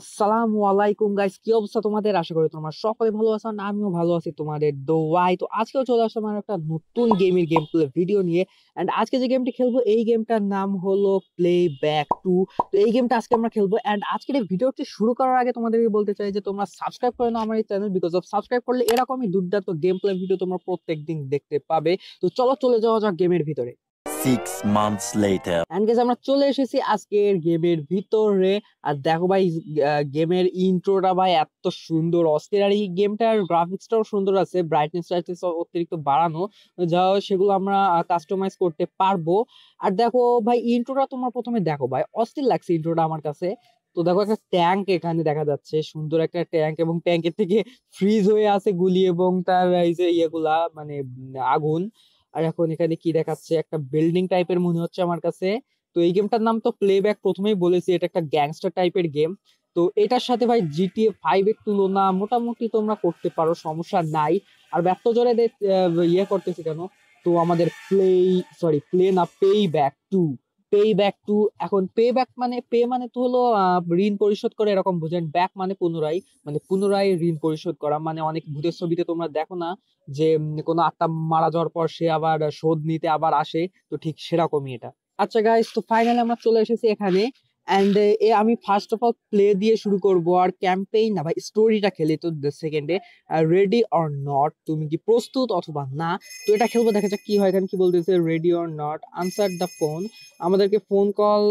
আসসালামু আলাইকুম গাইস কি অবস্থা তোমাদের? আশা করি তোমরা সকলে ভালো আছো আমিও ভালো আছি তোমাদের দোয়াই তো আজকেও চলে আসলাম আমার একটা নতুন গেমের গেম প্লে ভিডিও নিয়ে। এন্ড আজকে যে গেমটি খেলব, এই গেমটার নাম হলো প্লে ব্যাক টু তো এই গেমটা আজকে আমরা খেলব। এন্ড আজকের এই ভিডিওটি শুরু করার আগে তোমাদেরকে বলতে চাই যে, তোমরা সাবস্ক্রাইব করে নাও আমার এই চ্যানেল বিকজ অফ সাবস্ক্রাইব করলে এরকমই দুর্দান্ত গেম প্লে ভিডিও তোমরা প্রত্যেকদিন দেখতে পাবে। তো চলো, চলে যাওয়া যাক গেমের ভিতরে। আমরা চলে এসেছি আজকের গেমের ভিতরে। আর দেখো ভাই গেমের ইন্ট্রোটা ভাই এত সুন্দর। অস্থির, আর এই গেমটার গ্রাফিক্সটাও সুন্দর আছে। ব্রাইটনেস টাইটনেস অতিরিক্ত বাড়ানো। যা সেগুলো আমরা কাস্টমাইজ করতে পারব। আর দেখো ভাই ইন্ট্রোটা তোমার প্রথমে দেখো ভাই। অস্থির লাগছে ইন্ট্রোটা আমার কাছে। তো দেখো একটা ট্যাঙ্ক এখানে দেখা যাচ্ছে। সুন্দর একটা ট্যাঙ্ক এবং ট্যাঙ্কের থেকে ফ্রিজ হয়ে আছে গুলি এবং তার, এই যে ইয়েগুলা মানে আগুন। আর এখন এখানে কি দেখাচ্ছে? একটা বিল্ডিং টাইপের মনে হচ্ছে আমার কাছে। তো এই গেমটার নাম তো প্লেব্যাক প্রথমেই বলেছি, এটা একটা গ্যাংস্টার টাইপের গেম তো এটার সাথে ভাই জিটিএ ফাইভ এর তুলনা মোটামুটি তোমরা করতে পারো, সমস্যা নাই। আর ব্যর্থ জোরে ইয়ে করতেছি কেন? তো আমাদের প্লে সরি প্লে না pay back to pay back to এখন পে ব্যাক মানে পে মানে তো হলো ঋণ পরিশোধ করে এরকম বোঝেন ব্যাক মানে পুনরায় মানে পুনরায় ঋণ পরিশোধ করা মানে অনেক ভূতের ছবিতে তোমরা দেখো না যে কোনো আত্মা মারা যাওয়ার পর সে আবার শোধ নিতে আবার আসে, তো ঠিক সেরকমই এটা। আচ্ছা গাইস তো ফাইনালি আমরা চলে এসেছি এখানে এন্ড এ আমি ফার্স্ট অফ অল প্লে দিয়ে শুরু করব আর ক্যাম্পেইন না ভাই স্টোরিটা খেলি তো সেকেন্ডে রেডি অর নট তুমি কি প্রস্তুত অথবা না, তো এটা খেলব, দেখা যাক কি হয়। এখানে কি বলতেছে ready or not answer the phone আমাদেরকে ফোন কল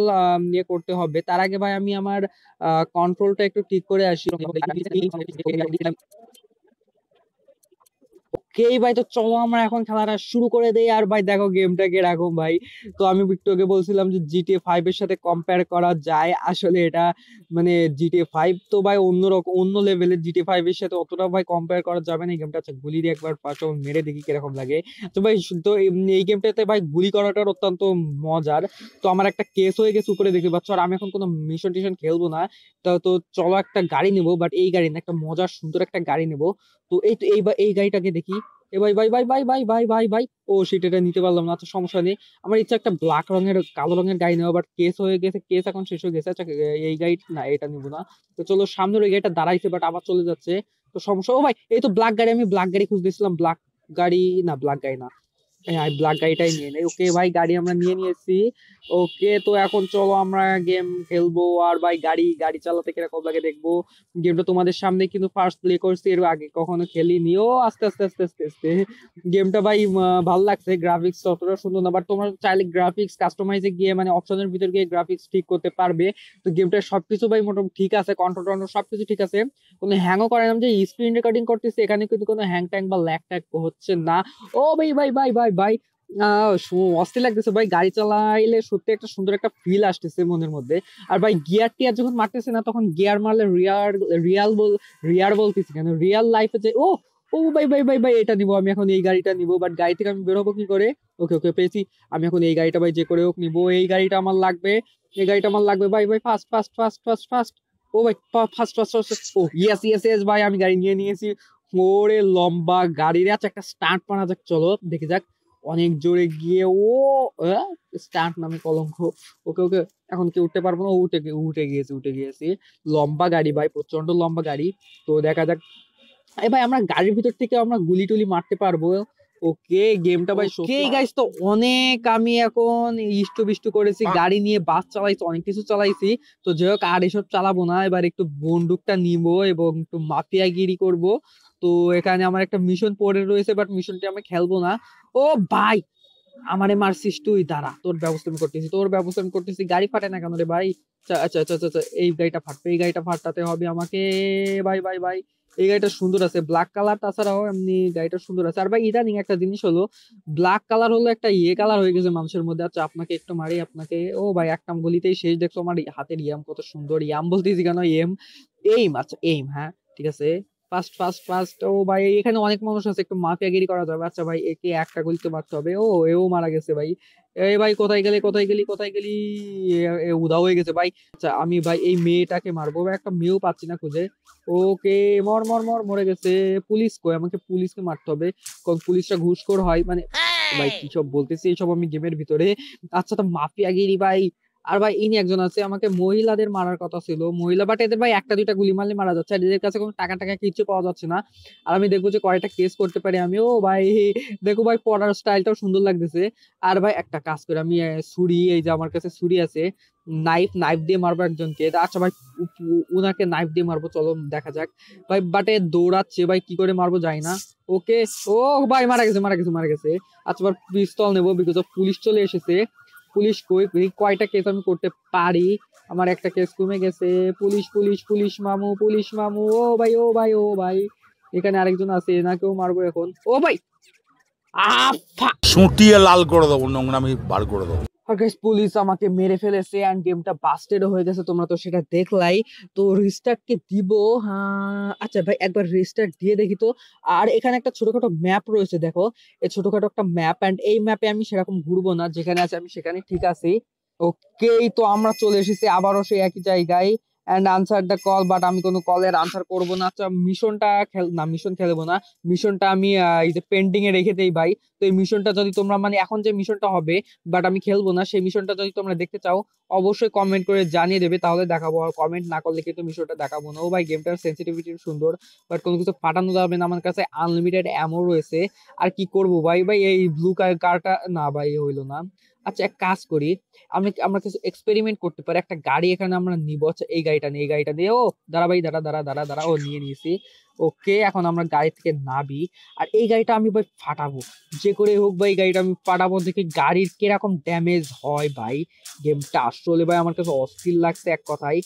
ইয়ে করতে হবে। তার আগে ভাই আমি আমার কন্ট্রোলটা একটু ঠিক করে আসি। ওকেই ভাই? তো চলো আমরা এখন খেলাটা শুরু করে দেই। আর ভাই, দেখো গেমটা কীরকম ভাই। তো আমি আগে বলছিলাম যে জিটিএ ফাইভ এর সাথে কম্পেয়ার করা যায়। আসলে এটা মানে জিটিএ ফাইভ তো ভাই অন্যরকম অন্য লেভেলের জিটিএ ফাইভ এর সাথে অতটা ভাই কম্পেয়ার করা যাবে না। এই গেমটা আচ্ছা গুলি দিয়ে একবার ফার্স্ট মেরে দেখি কীরকম লাগে। তো ভাই, তো এই- গেমটাতে ভাই গুলি করাটার অত্যন্ত মজার। তো আমার একটা কেস হয়ে গেছে উপরে, দেখতে পাচ্ছ? আর আমি এখন কোনো মিশন টিশন খেলব না। তো তো চলো একটা গাড়ি নেব বাট এই গাড়ি না, একটা মজার সুন্দর একটা গাড়ি নেব। তো এই তো এই এই গাড়িটাকে দেখি। এ ভাই ভাই ভাই ভাই ভাই ভাই ভাই ভাই। ও সেটা নিতে পারলাম না তো সমস্যা নেই। আমার ইচ্ছা একটা ব্ল্যাক রঙের, কালো রঙের গাড়ি নেওয়া বাট কেস হয়ে গেছে কেস এখন শেষ হয়ে গেছে। আচ্ছা এই গাড়ি, না, এটা নিবো না। তো চলো, সামনের ওই গাড়িটা দাঁড়াইছে বাট আবার চলে যাচ্ছে। তো সমস্যা, ও ভাই, এই তো ব্ল্যাক গাড়ি, আমি ব্ল্যাক গাড়ি খুঁজতেছিলাম ব্ল্যাক গাড়ি, না ব্ল্যাক গাড়ি না। হ্যাঁ ব্ল্যাক গাড়িটাই নিয়ে নেই। ওকে ভাই, গাড়ি আমরা নিয়ে নিয়েছি। ওকে, তো এখন চলো আমরা গেম খেলব। আর ভাই, গাড়ি গাড়ি চালাতে কীরকম লাগে দেখব। গেমটা তোমাদের সামনে কিন্তু ফার্স্ট প্লে করছি। এর আগে কখনো খেলিনি। ও, আস্তে আস্তে আস্তে আস্তে আস্তে। গেমটা ভাই ভালো লাগছে। গ্রাফিক্স ততটা সুন্দর না বাট তোমরা চাইলে গ্রাফিক্স কাস্টমাইজে গিয়ে মানে অপশনের ভিতর গিয়ে গ্রাফিক্স ঠিক করতে পারবে। তো গেমটা সবকিছু ভাই মোটামুটি ঠিক আছে। কন্ট্রোল টন্ট্রোল সবকিছু ঠিক আছে। কোনো হ্যাংও করে না। যে স্ক্রিন রেকর্ডিং করতেছে, এখানে কিন্তু কোনো হ্যাং ট্যাং বা ল্যাগ ট্যাগ হচ্ছে না। ও, ভাই ভাই ভাই ভাই ভাই অস্থির লাগতেছে ভাই, গাড়ি চালাইলে সত্যি একটা সুন্দর একটা ফিল আসতেছে মনের মধ্যে। আর ভাই গিয়ার টিয়ার যখন মারতেছে না, তখন গিয়ার মারলে রিয়ার রিয়াল বল রিয়ার বলতেছি কেন? রিয়াল লাইফে যে, ও ও ভাই ভাই ভাই ভাই, এটা নিবো, আমি এখন এই গাড়িটা নিবো বাট গাড়ি থেকে আমি বেরোবো কি করে? ওকে ওকে, পেয়েছি, আমি এখন এই গাড়িটা ভাই যে করে হোক নিবো, এই গাড়িটা আমার লাগবে, এই গাড়িটা আমার লাগবে, ভাই ভাই fast fast fast fast fast ও ভাই ফাস্ট ফাস্ট ফাস্ট ও ইয়েস ইয়েস ইয়েস ভাই, আমি গাড়ি নিয়ে নিয়েছি। ওরে লম্বা গাড়ির আছে একটা স্টার্ট মারা যাক, চলো, দেখে যাক। অনেক জোরে গিয়ে ও স্টার্ট নামে কলঙ্ক। ওকে ওকে এখন কি উঠতে পারব না? উঠে গে- উঠে গিয়েছে উঠে গিয়েছি। লম্বা গাড়ি ভাই প্রচণ্ড লম্বা গাড়ি। তো দেখা যাক। এই ভাই আমরা গাড়ির ভিতর থেকে আমরা গুলি টুলি মারতে পারব। ওকে গেমটা ভাই ওকে গাইস তো অনেক আমি এখন ইষ্ট বিষ্ট করেছি গাড়ি নিয়ে বাস চালাইছি অনেক কিছু চালাইছি। তো যাই হোক আর এসব চালাবো না। এবার একটু বন্দুকটা নিবো এবং একটু মাফিয়াগিরি করব। তো এখানে আমার একটা মিশন পড়ে রয়েছে বাট মিশনটি আমি খেলব না। ও ভাই, আমারে মারছিস তুই, দাঁড়া, তোর ব্যবস্থা আমি করতেছি, তোর ব্যবস্থা আমি করতেছি, গাড়ি ফাটে না কেন রে ভাই? আচ্ছা আচ্ছা আচ্ছা এই গাড়িটা ফাটবে এই গাড়িটা ফাটাতে হবে আমাকে, ভাই ভাই ভাই। এই গাড়িটা সুন্দর আছে ব্ল্যাক কালার তাছাড়াও এমনি গাড়িটা সুন্দর আছে। আর ভাই, ইদানিং একটা জিনিস হলো ব্ল্যাক কালার হলো একটা ইয়ে কালার হয়ে গেছে মানুষের মধ্যে। আচ্ছা আপনাকে একটু মারি, আপনাকে, ও ভাই, এক কাম গলিতেই শেষ, দেখছ আমার হাতের ইয়াম, কত সুন্দর ইয়াম বলতেছি কেন এম এইম আচ্ছা এইম হ্যাঁ ঠিক আছে। ফার্স্ট ফার্স্ট ফার্স্ট ও ভাই এখানে অনেক মানুষ আছে একটু মাফিয়াগিরি করা যাবে। আচ্ছা ভাই একে একটা গুলিতে মারতে হবে। ও এও মারা গেছে ভাই। এই ভাই কোথায় গেলে কোথায় গেলি কোথায় গেলি? এ- এ হয়ে গেছে ভাই। আচ্ছা আমি ভাই এই মেয়েটাকে মারবো। ভাই একটা মেয়েও পাচ্ছি না খুঁজে। ওকে মর মর মর মরে গেছে। পুলিশ কই? আমাকে পুলিশকে মারতে হবে। কারণ পুলিশটা ঘুষখোর হয়। মানে ভাই কি সব বলতেছি এইসব আমি গেমের ভিতরে। আচ্ছা তো মাফিয়া মাফিয়াগিরি ভাই। আর ভাই, ইনি একজন আছে, আমাকে মহিলাদের মারার কথা ছিল। মহিলা বাট এদের ভাই একটা, দুইটা গুলি মারলে মারা যাচ্ছে। আর এদের কাছে কোনো টাকা টাকা কিছু পাওয়া যাচ্ছে না। আর আমি দেখব যে কয়টা কেস করতে পারি আমি। ও ভাই, দেখো ভাই, পড়ার স্টাইলটাও সুন্দর লাগতেছে। আর ভাই, একটা কাজ করে আমি ছুরি, এই যে আমার কাছে ছুরি আছে নাইফ নাইফ দিয়ে মারবো একজনকে। আচ্ছা ভাই উনাকে নাইফ দিয়ে মারবো, চলো দেখা যাক। ভাই বাটে দৌড়াচ্ছে, ভাই, কি করে মারবো যাই না। ওকে, ও ভাই, মারা গেছে মারা গেছে মারা গেছে। আচ্ছা এবার পিস্তল নেব বিকজ অফ পুলিশ চলে এসেছে। পুলিশ কই কয়টা কেস আমি করতে পারি? আমার একটা কেস কমে গেছে। পুলিশ পুলিশ পুলিশ মামু পুলিশ মামু। ও ভাই ও ভাই ও ভাই। এখানে আরেকজন আছে, এনাকেও মারবো এখন। ও ভাই! আফা! সুটিয়ে লাল করে দেবো নোংরা আমি বার করে দেবো। গাইস পুলিশ আমাকে মেরে ফেলেছে এন্ড গেমটা বাস্টেড হয়ে গেছে, তোমরা তো সেটা দেখলাই। তো রিস্টার্টকে দিব? হ্যাঁ আচ্ছা ভাই, একবার রিস্টার্ট দিয়ে দেখি তো। আর এখানে একটা ছোটখাটো ম্যাপ রয়েছে, দেখো। এই ছোটখাটো একটা ম্যাপ অ্যান্ড এই ম্যাপে আমি সেরকম ঘুরবো না, যেখানে আছে আমি সেখানে ঠিক আছি। ওকেই তো আমরা চলে এসেছি আবারও সেই একই জায়গায়। And answer the call but আমি কোনো কলের আনসার করব না। আচ্ছা মিশনটা খেল, না মিশন খেলব না। মিশনটা আমি এই যে পেন্ডিংয়ে এ রেখে দেই ভাই। তো এই মিশনটা যদি তোমরা মানে এখন যে মিশনটা হবে বাট আমি খেলব না, সেই মিশনটা যদি তোমরা দেখতে চাও অবশ্যই কমেন্ট করে জানিয়ে দেবে, তাহলে দেখাবো। আর কমেন্ট না করলে কিন্তু মিশনটা দেখাবো না। ও ভাই গেমটার সেন্সিটিভিটি সুন্দর বাট কোনো কিছু ফাটানো যাবে না। আমার কাছে আনলিমিটেড অ্যামো রয়েছে। আর কি করব ভাই? ভাই, এই ব্লু কারটা না ভাই হইল না। আচ্ছা এক কাজ করি। আমি আমরা কিছু এক্সপেরিমেন্ট করতে পারি। একটা গাড়ি এখানে আমরা নিব। আচ্ছা এই গাড়িটা নিয়ে এই গাড়িটা দিয়ে ও, দাঁড়া ভাই, দাঁড়া দাঁড়া দাঁড়া দাঁড়া। ও, নিয়ে নিয়েছি। ওকে এখন আমরা গাড়ি থেকে নাবি আর এই গাড়িটা আমি ভাই ফাটাবো। যে করে হোক ভাই গাড়িটা আমি ফাটাবো, দেখি গাড়ির কীরকম ড্যামেজ হয় ভাই। গেমটা আসলে ভাই আমার কাছে অস্থির লাগছে এক কথায়।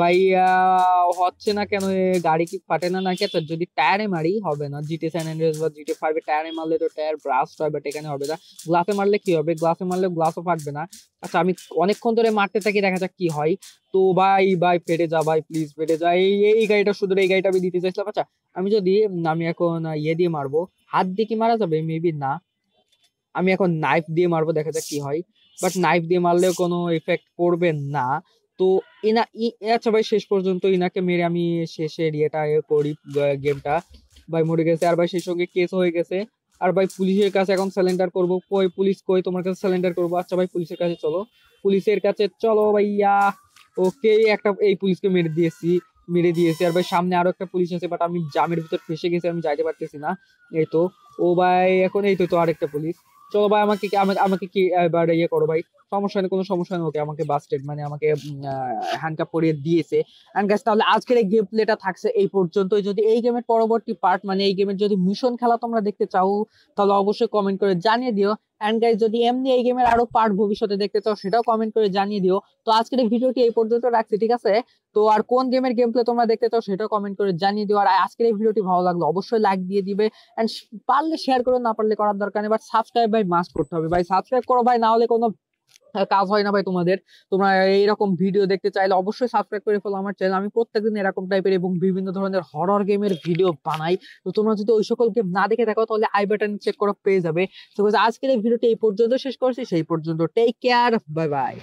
ভাই আহ, হচ্ছে না কেন গাড়ি কি ফাটে না নাকি? আচ্ছা যদি টায়ারে মারি হবে না। জিটি স্যান অ্যান্ড্রেস বা জিটি ফাইভে টায়ারে মারলে তো টায়ার ব্রাস্ট হয় বাট এখানে হবে না। গ্লাসে মারলে কি হবে? গ্লাসে মারলে গ্লাসও ফাটবে না। আচ্ছা আমি অনেকক্ষণ ধরে মারতে থাকি দেখা যাক কি হয়। তো ভাই ভাই ফেটে যা ভাই প্লিজ ফেটে যা। এই এই গাড়িটা শুধু এই গাড়িটা আমি দিতে চাইছিলাম। আচ্ছা আমি যদি আমি এখন ইয়ে দিয়ে মারবো হাত দিয়ে কি মারা যাবে? মেবি না। আমি এখন নাইফ দিয়ে মারবো দেখা যাক কি হয়। বাট নাইফ দিয়ে মারলেও কোনো এফেক্ট পড়বে না। তো এনা আচ্ছা ভাই, শেষ পর্যন্ত ইনাকে মেরে আমি শেষের ইয়েটা করি গেমটা। ভাই মরে গেছে। আর ভাই, সেই সঙ্গে কেস হয়ে গেছে। আর ভাই, পুলিশের কাছে এখন স্যালেন্ডার করব। কই, পুলিশ কই? তোমার কাছে স্যালেন্ডার করব। আচ্ছা ভাই, পুলিশের কাছে চলো। পুলিশের কাছে চলো ভাইয়া। ওকে, একটা এই পুলিশকে মেরে দিয়েছি মেরে দিয়েছি। আর ভাই, সামনে আরও একটা পুলিশ আছে বাট আমি জামের ভিতর ফেসে গেছি, আমি যাইতে পারতেছি না। এই তো। ও ভাই, এখন এই তো তো আরেকটা পুলিশ। চলো ভাই, আমাকে আমাকে আমাকে কি এবার ইয়ে করো ভাই। সমস্যা নেই কোনো সমস্যা নেই ওকে, আমাকে বাস্টেড মানে আমাকে হ্যান্ডকাপ পরিয়ে দিয়েছে। অ্যান্ড গাইস তাহলে আজকের এই গেম প্লেটা থাকছে এই পর্যন্ত যদি এই গেমের পরবর্তী পার্ট মানে এই গেমের যদি মিশন খেলা তোমরা দেখতে চাও, তাহলে অবশ্যই কমেন্ট করে জানিয়ে দিও। এন্ড গাইজ যদি এমনি এই গেমের আরও পার্ট ভবিষ্যতে দেখতে চাও, সেটাও কমেন্ট করে জানিয়ে দিও। তো আজকের ভিডিওটি এই পর্যন্ত রাখছি, ঠিক আছে? তো আর কোন গেমের গেম প্লে তোমরা দেখতে চাও, সেটাও কমেন্ট করে জানিয়ে দিও। আর আজকের এই ভিডিওটি ভালো লাগল অবশ্যই লাইক দিয়ে দিবে। এন্ড পারলে শেয়ার করো, না পারলে করার দরকার নেই বাট সাবস্ক্রাইব ভাই মাস্ট করতে হবে। ভাই সাবস্ক্রাইব করো ভাই, না হলে কোনো কাজ হয় না ভাই তোমাদের। তোমরা এইরকম ভিডিও দেখতে চাইলে অবশ্যই সাবস্ক্রাইব করে ফেলো আমার চ্যানেল আমি প্রত্যেকদিন এরকম টাইপের এবং বিভিন্ন ধরনের হরর গেমের ভিডিও বানাই। তো তোমরা যদি ওই সকল গেম না দেখে থাকো, তাহলে আই বাটন চেক করে, পেয়ে যাবে। তো আজকের এই ভিডিওটি এই পর্যন্ত শেষ করছি। সেই পর্যন্ত টেক কেয়ার বাই বাই